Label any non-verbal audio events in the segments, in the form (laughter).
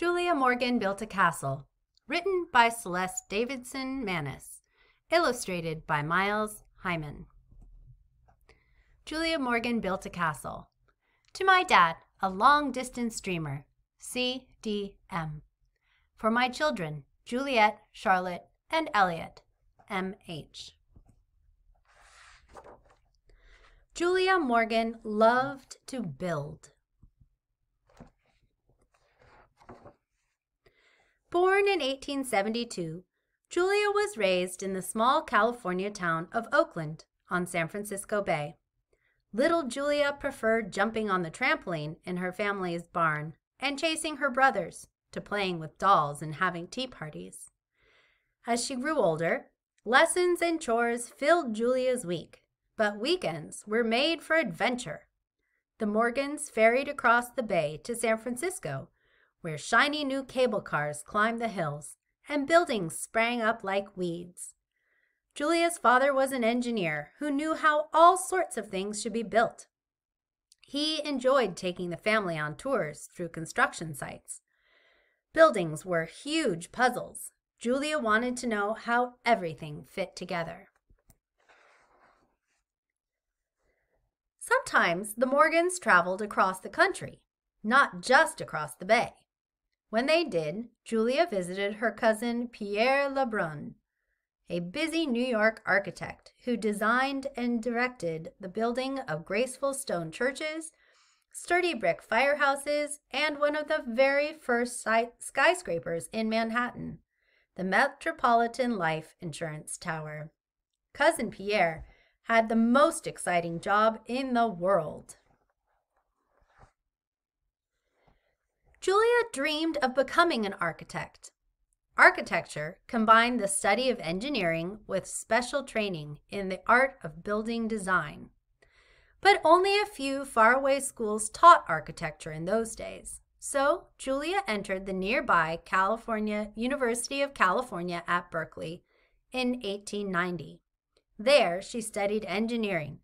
Julia Morgan Built a Castle, written by Celeste Davidson Mannis, illustrated by Miles Hyman. Julia Morgan built a castle. To my dad, a long distance dreamer, CDM. For my children, Juliet, Charlotte, and Elliot, MH. Julia Morgan loved to build. Born in 1872, Julia was raised in the small California town of Oakland on San Francisco Bay. Little Julia preferred jumping on the trampoline in her family's barn and chasing her brothers to playing with dolls and having tea parties. As she grew older, lessons and chores filled Julia's week, but weekends were made for adventure. The Morgans ferried across the bay to San Francisco, where shiny new cable cars climbed the hills and buildings sprang up like weeds. Julia's father was an engineer who knew how all sorts of things should be built. He enjoyed taking the family on tours through construction sites. Buildings were huge puzzles. Julia wanted to know how everything fit together. Sometimes the Morgans traveled across the country, not just across the bay. When they did, Julia visited her cousin Pierre Lebrun, a busy New York architect who designed and directed the building of graceful stone churches, sturdy brick firehouses, and one of the very first skyscrapers in Manhattan, the Metropolitan Life Insurance Tower. Cousin Pierre had the most exciting job in the world. Julia dreamed of becoming an architect. Architecture combined the study of engineering with special training in the art of building design. But only a few faraway schools taught architecture in those days. So Julia entered the nearby California University of California at Berkeley in 1890. There, she studied engineering,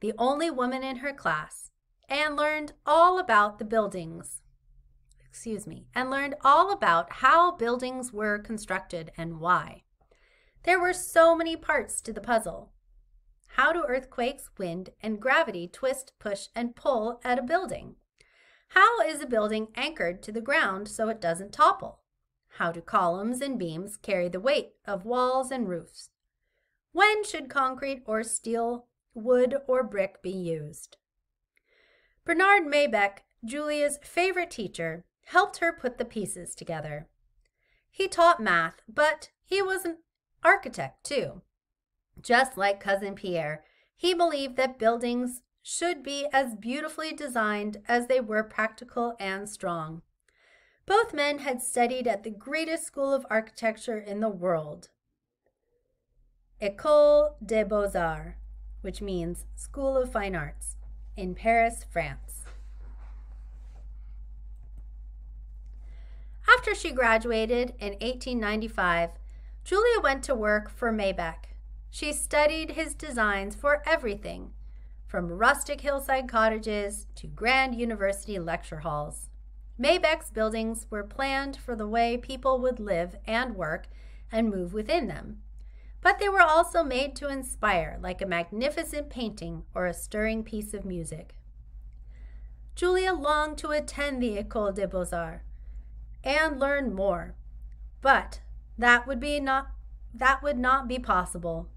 the only woman in her class, and learned all about the buildings. Excuse me, and learned all about how buildings were constructed and why. There were so many parts to the puzzle. How do earthquakes, wind, and gravity twist, push, and pull at a building? How is a building anchored to the ground so it doesn't topple? How do columns and beams carry the weight of walls and roofs? When should concrete or steel, wood or brick be used? Bernard Maybeck, Julia's favorite teacher, helped her put the pieces together. He taught math, but he was an architect too. Just like Cousin Pierre, he believed that buildings should be as beautifully designed as they were practical and strong. Both men had studied at the greatest school of architecture in the world, École des Beaux-Arts, which means School of Fine Arts, in Paris, France. After she graduated in 1895, Julia went to work for Maybeck. She studied his designs for everything, from rustic hillside cottages to grand university lecture halls. Maybeck's buildings were planned for the way people would live and work and move within them but they were also made to inspire, like a magnificent painting or a stirring piece of music. Julia longed to attend the École des Beaux-Arts and learn more, but that would be not that would not be possible.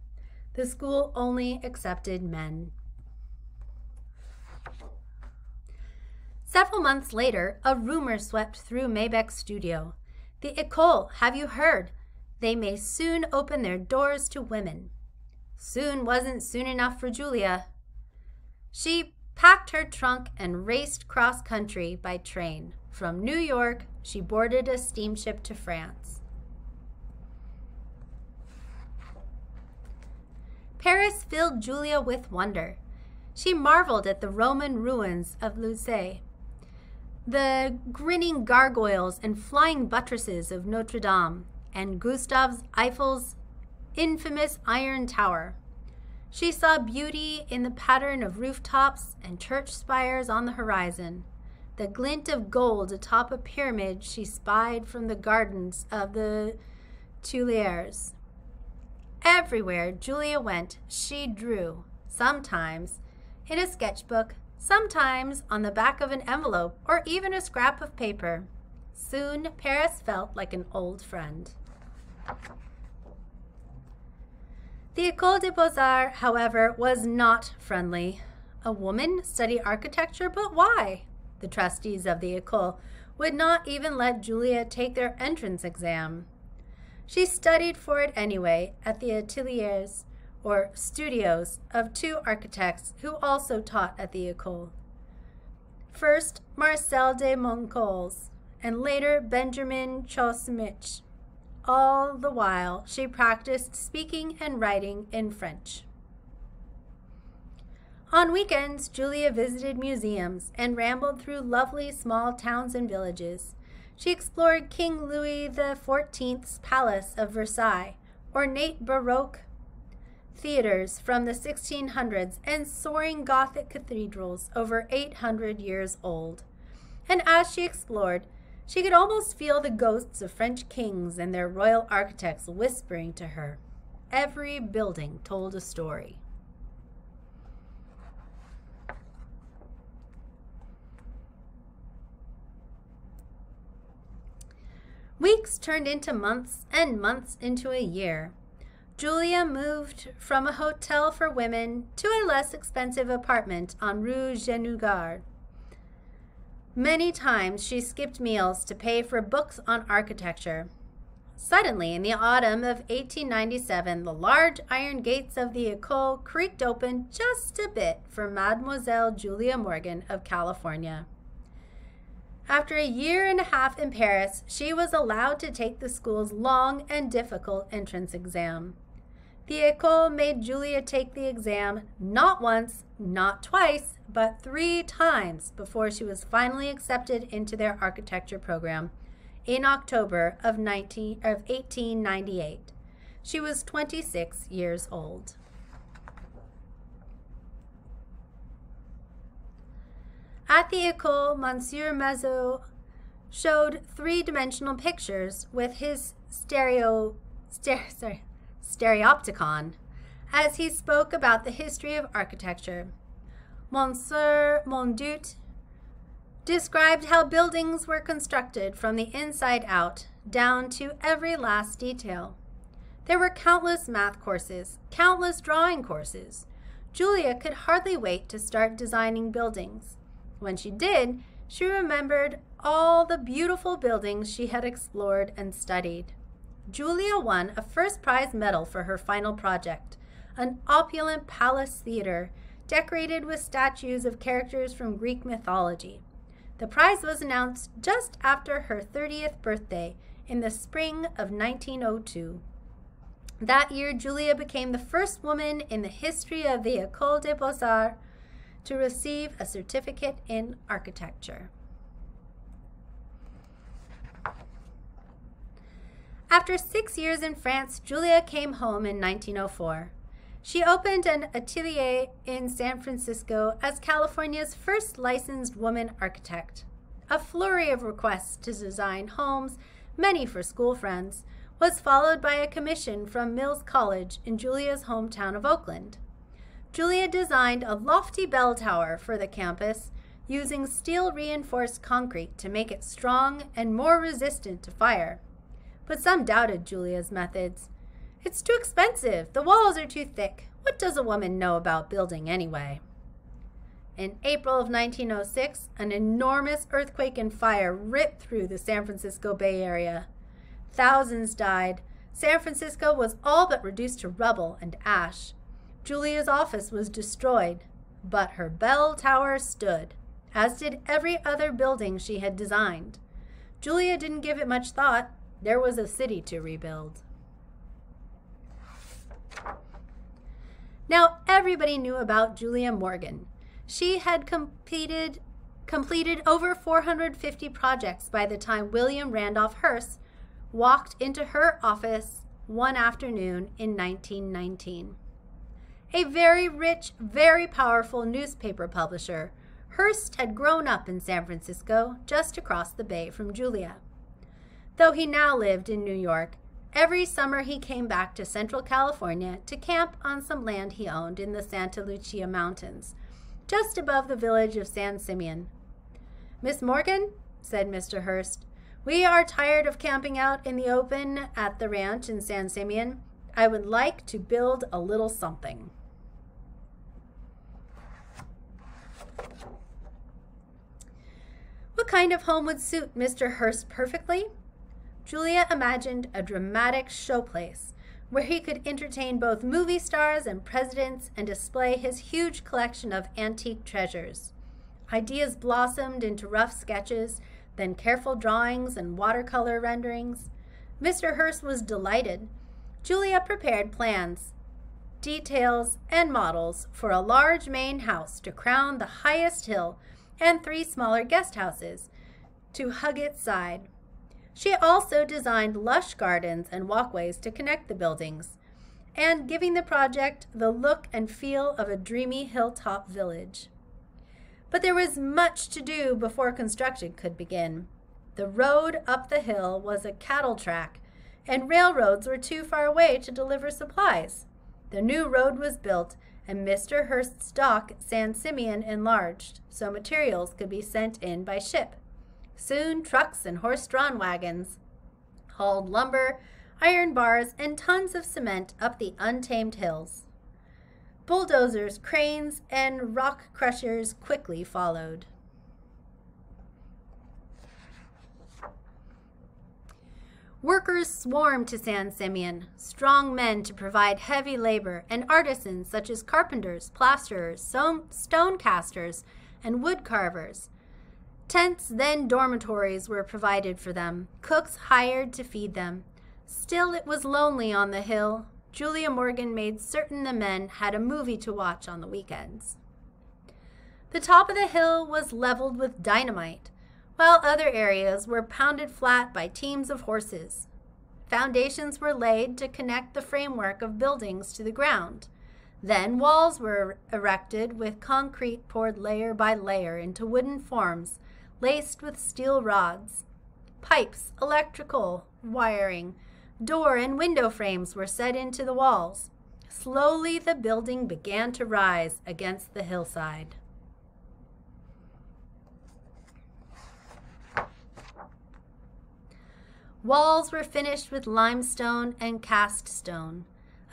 The school only accepted men. Several months later, a rumor swept through Maybeck's studio. The École, have you heard? They may soon open their doors to women. Soon wasn't soon enough for Julia. She packed her trunk and raced cross country by train. From New York, she boarded a steamship to France. Paris filled Julia with wonder. She marveled at the Roman ruins of Lousset, the grinning gargoyles and flying buttresses of Notre Dame, and Gustave Eiffel's infamous Iron Tower. She saw beauty in the pattern of rooftops and church spires on the horizon, the glint of gold atop a pyramid she spied from the gardens of the Tuileries. Everywhere Julia went, she drew, sometimes in a sketchbook, sometimes on the back of an envelope or even a scrap of paper. Soon, Paris felt like an old friend. The École des Beaux-Arts, however, was not friendly. A woman study architecture, but why? The trustees of the École would not even let Julia take their entrance exam. She studied for it anyway at the ateliers or studios of two architects who also taught at the École. First, Marcel de Monclos, and later Benjamin Chaussemiche. All the while, she practiced speaking and writing in French. On weekends, Julia visited museums and rambled through lovely small towns and villages. She explored King Louis XIV's Palace of Versailles, ornate Baroque theaters from the 1600s, and soaring Gothic cathedrals over 800 years old. And as she explored, she could almost feel the ghosts of French kings and their royal architects whispering to her. Every building told a story. Weeks turned into months and months into a year. Julia moved from a hotel for women to a less expensive apartment on Rue Genougarde. Many times she skipped meals to pay for books on architecture. Suddenly, in the autumn of 1897, the large iron gates of the École creaked open just a bit for Mademoiselle Julia Morgan of California. After a year and a half in Paris, she was allowed to take the school's long and difficult entrance exam. The École made Julia take the exam not once, not twice, but three times before she was finally accepted into their architecture program in October of, 19, of 1898. She was 26 years old. At the École, Monsieur Mazaud showed three-dimensional pictures with his stereo, sorry, stereopticon as he spoke about the history of architecture. Monsieur Mondut described how buildings were constructed from the inside out, down to every last detail. There were countless math courses, countless drawing courses. Julia could hardly wait to start designing buildings. When she did, she remembered all the beautiful buildings she had explored and studied. Julia won a first prize medal for her final project, an opulent palace theater decorated with statues of characters from Greek mythology. The prize was announced just after her 30th birthday in the spring of 1902. That year, Julia became the first woman in the history of the École des Beaux-Arts to receive a certificate in architecture. After six years in France, Julia came home in 1904. She opened an atelier in San Francisco as California's first licensed woman architect. A flurry of requests to design homes, many for school friends, was followed by a commission from Mills College in Julia's hometown of Oakland. Julia designed a lofty bell tower for the campus using steel reinforced concrete to make it strong and more resistant to fire. But some doubted Julia's methods. It's too expensive. The walls are too thick. What does a woman know about building anyway? In April of 1906, an enormous earthquake and fire ripped through the San Francisco Bay Area. Thousands died. San Francisco was all but reduced to rubble and ash. Julia's office was destroyed, but her bell tower stood, as did every other building she had designed. Julia didn't give it much thought. There was a city to rebuild. Now, everybody knew about Julia Morgan. She had completed, completed over 450 projects by the time William Randolph Hearst walked into her office one afternoon in 1919 a very rich, very powerful newspaper publisher, Hearst had grown up in San Francisco, just across the bay from Julia. Though he now lived in New York, every summer he came back to Central California to camp on some land he owned in the Santa Lucia Mountains, just above the village of San Simeon. Miss Morgan, said Mr. Hearst, we are tired of camping out in the open at the ranch in San Simeon. I would like to build a little something. What kind of home would suit Mr. Hearst perfectly? Julia imagined a dramatic showplace where he could entertain both movie stars and presidents and display his huge collection of antique treasures. Ideas blossomed into rough sketches, then careful drawings and watercolor renderings. Mr. Hearst was delighted. Julia prepared plans, details, and models for a large main house to crown the highest hill and three smaller guest houses to hug its side. She also designed lush gardens and walkways to connect the buildings, and giving the project the look and feel of a dreamy hilltop village. But there was much to do before construction could begin. The road up the hill was a cattle track, and railroads were too far away to deliver supplies. The new road was built, and Mr. Hearst's dock San Simeon enlarged, so materials could be sent in by ship. Soon, trucks and horse drawn wagons hauled lumber, iron bars, and tons of cement up the untamed hills. Bulldozers, cranes, and rock crushers quickly followed. Workers swarmed to San Simeon, strong men to provide heavy labor, and artisans such as carpenters, plasterers, stone casters, and wood carvers. Tents, then dormitories, were provided for them, cooks hired to feed them. Still, it was lonely on the hill, Julia Morgan made certain the men had a movie to watch on the weekends. The top of the hill was leveled with dynamite, while other areas were pounded flat by teams of horses. Foundations were laid to connect the framework of buildings to the ground. Then walls were erected with concrete poured layer by layer into wooden forms laced with steel rods. Pipes, electrical wiring, Door and window frames were set into the walls. Slowly the building began to rise against the hillside. Walls were finished with limestone and cast stone.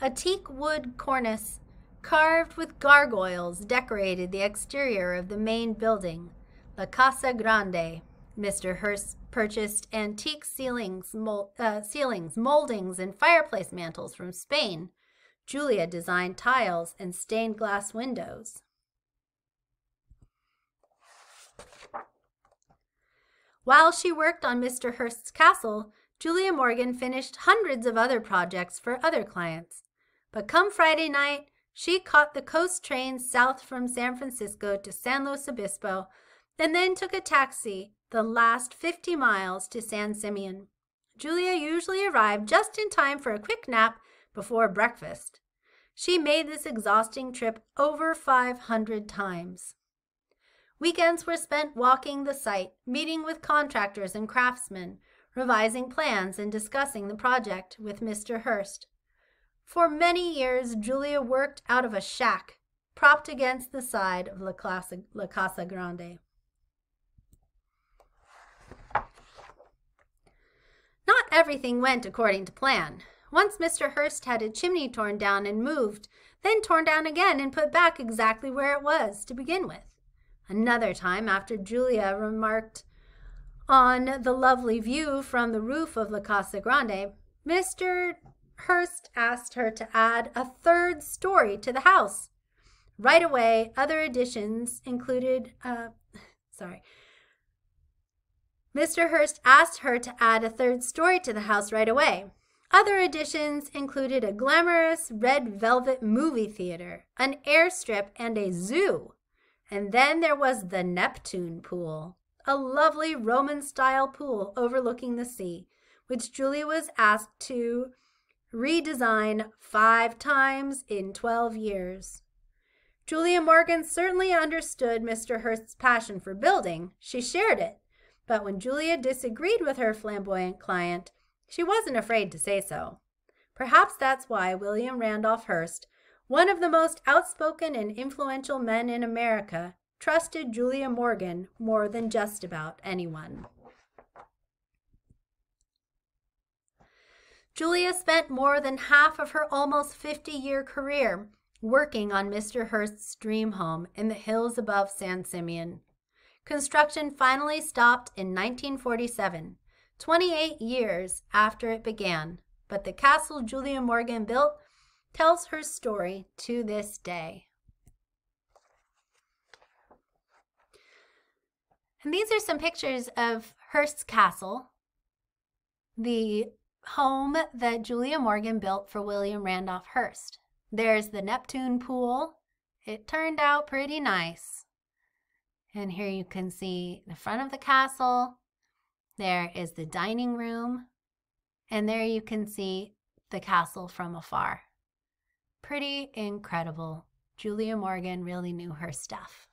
A teak wood cornice carved with gargoyles decorated the exterior of the main building, La Casa Grande. Mr. Hearst purchased antique ceilings, uh, ceilings, moldings, and fireplace mantels from Spain. Julia designed tiles and stained glass windows. While she worked on Mr. Hearst's castle, Julia Morgan finished hundreds of other projects for other clients. But come Friday night, she caught the coast train south from San Francisco to San Luis Obispo and then took a taxi the last 50 miles to San Simeon. Julia usually arrived just in time for a quick nap before breakfast. She made this exhausting trip over 500 times. Weekends were spent walking the site, meeting with contractors and craftsmen, revising plans, and discussing the project with Mr. Hearst. For many years, Julia worked out of a shack propped against the side of La Casa, La Casa Grande. Not everything went according to plan. Once Mr. Hearst had a chimney torn down and moved, then torn down again and put back exactly where it was to begin with. Another time, after Julia remarked on the lovely view from the roof of La Casa Grande, Mr. Hearst asked her to add a third story to the house. Right away, other additions included, uh, (laughs) sorry, Mr. Hearst asked her to add a third story to the house right away. Other additions included a glamorous red velvet movie theater, an airstrip, and a zoo. And then there was the Neptune pool, a lovely Roman style pool overlooking the sea, which Julia was asked to redesign five times in 12 years. Julia Morgan certainly understood Mr. Hearst's passion for building. She shared it. But when Julia disagreed with her flamboyant client, she wasn't afraid to say so. Perhaps that's why William Randolph Hearst, one of the most outspoken and influential men in America, trusted Julia Morgan more than just about anyone. Julia spent more than half of her almost 50 year career working on Mr. Hearst's dream home in the hills above San Simeon. Construction finally stopped in 1947, 28 years after it began, but the castle Julia Morgan built tells her story to this day. And these are some pictures of Hearst's Castle, the home that Julia Morgan built for William Randolph Hearst. There's the Neptune pool. It turned out pretty nice. And here you can see the front of the castle. There is the dining room. And there you can see the castle from afar. Pretty incredible. Julia Morgan really knew her stuff.